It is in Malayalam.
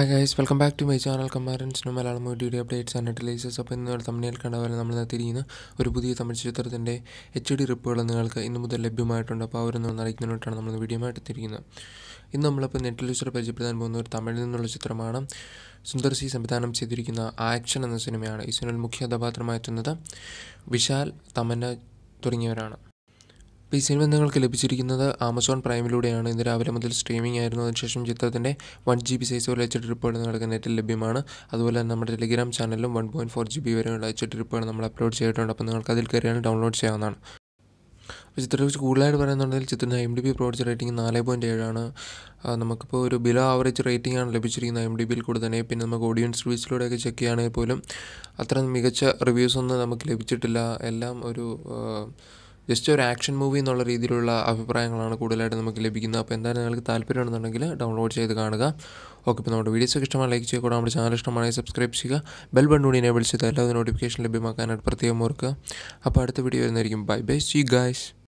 Hi guys welcome back to my channel കമ്പാരൻസിനും Malayalam video updates and releases അപ്പോൾ ഇന്ന് തമിഴിൽ കണ്ട പോലെ നമ്മൾ തിരിയുന്ന. ഒരു പുതിയ തമിഴ് ചിത്രത്തിന്റെ എച്ച് ഡി റിപ്പുകൾ നിങ്ങൾക്ക് ഇന്ന് മുതൽ ലഭ്യമായിട്ടുണ്ട്. അപ്പോൾ അവരൊന്നും നയിക്കുന്നതിനായിട്ടാണ് നമ്മൾ വീഡിയോ ആയിട്ട് തിരിക്കുന്നത് ഇന്ന് നമ്മളിപ്പോൾ നെറ്റ് യൂസർ പരിചയപ്പെടുത്താൻ പോകുന്ന ഒരു തമിഴിൽ നിന്നുള്ള ചിത്രമാണ്. സുന്ദർ സി സംവിധാനം ചെയ്തിരിക്കുന്ന ആക്ഷൻ എന്ന സിനിമയാണ്. ഈ സിനിമയിൽ മുഖ്യ കഥാപാത്രമായി എത്തുന്നത് വിശാൽ തമന്ന തുടങ്ങിയവരാണ്. അപ്പോൾ ഈ സിനിമ നിങ്ങൾക്ക് ലഭിച്ചിരിക്കുന്നത് ആമസോൺ പ്രൈമിലൂടെയാണ്. ഇന്ന് രാവിലെ മുതൽ സ്ട്രീമിംഗ് ആയിരുന്നു. അതിനുശേഷം ചിത്രത്തിന്റെ one G B size H ട്രിപ്പുകൾ നിങ്ങൾക്ക് നെറ്റിൽ ലഭ്യമാണ്. അതുപോലെ തന്നെ നമ്മുടെ ടെലിഗ്രാം ചാനലിലും one point four G B വരെയുള്ള എച്ച് നമ്മൾ അപ്ലോഡ് ചെയ്തിട്ടുണ്ട്. അപ്പോൾ നിങ്ങൾക്ക് അതിൽ കയറിയാണ് ഡൗൺലോഡ് ചെയ്യാവുന്നതാണ്. അപ്പോൾ ചിത്രത്തെക്കുറിച്ച് കൂടുതലായിട്ട് പറയുന്നുണ്ടെങ്കിൽ ചിത്രത്തിന് M D B product rating നാല് പോയിന്റ് ഏഴാണ് നമുക്കിപ്പോൾ ഒരു ബിലോ ആവറേജ് റേറ്റിംഗ് ആണ് ലഭിച്ചിരിക്കുന്നത് എം ഡി ബിയിൽ കൂടെ തന്നെ പിന്നെ നമുക്ക് ഓഡിയൻസ് റിവ്യൂസിലൂടെയൊക്കെ ചെക്ക് ചെയ്യുകയാണെങ്കിൽ പോലും അത്ര മികച്ച റിവ്യൂസ് ഒന്നും നമുക്ക് ലഭിച്ചിട്ടില്ല. എല്ലാം ഒരു ജസ്റ്റ് ഒരു ആക്ഷൻ മൂവി എന്നുള്ള രീതിയിലുള്ള അഭിപ്രായങ്ങളാണ് കൂടുതലായിട്ട് നമുക്ക് ലഭിക്കുന്നത്. അപ്പോൾ എന്തായാലും നിങ്ങൾക്ക് താല്പര്യമുണ്ടെന്നുണ്ടെങ്കിൽ ഡൗൺലോഡ് ചെയ്ത് കാണുക. ഓക്കെ ഇപ്പോൾ നമ്മുടെ വീഡിയോസ് ഇഷ്ടമാണ് ലൈക്ക് ചെയ്യുക. കൂടെ നമ്മുടെ ചാനൽ ഇഷ്ടമാണെങ്കിൽ സബ്സ്ക്രൈബ് ചെയ്യുക. ബെൽ ബൺ കൂടി എനേബിൾ ചെയ്ത് എല്ലാവരും നോട്ടിഫിക്കേഷൻ ലഭ്യമാക്കാനായിട്ട് പ്രത്യേകം ഓർക്കുക. അപ്പോൾ അടുത്ത വീഡിയോ വരുന്നതായിരിക്കും. Bye bye C guys